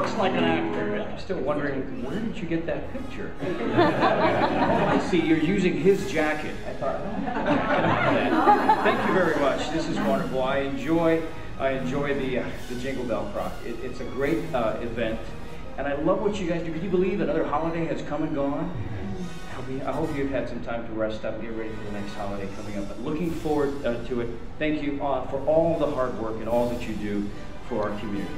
looks like an actor. I'm still wondering, where did you get that picture? I see, you're using his jacket. I thought, oh, Thank you very much. This is wonderful. I enjoy, I enjoy the, uh, the Jingle Bell Croc. It, it's a great uh, event, and I love what you guys do. Can you believe another holiday has come and gone? I hope you've had some time to rest up and get ready for the next holiday coming up. But looking forward uh, to it. Thank you uh, for all the hard work and all that you do for our community.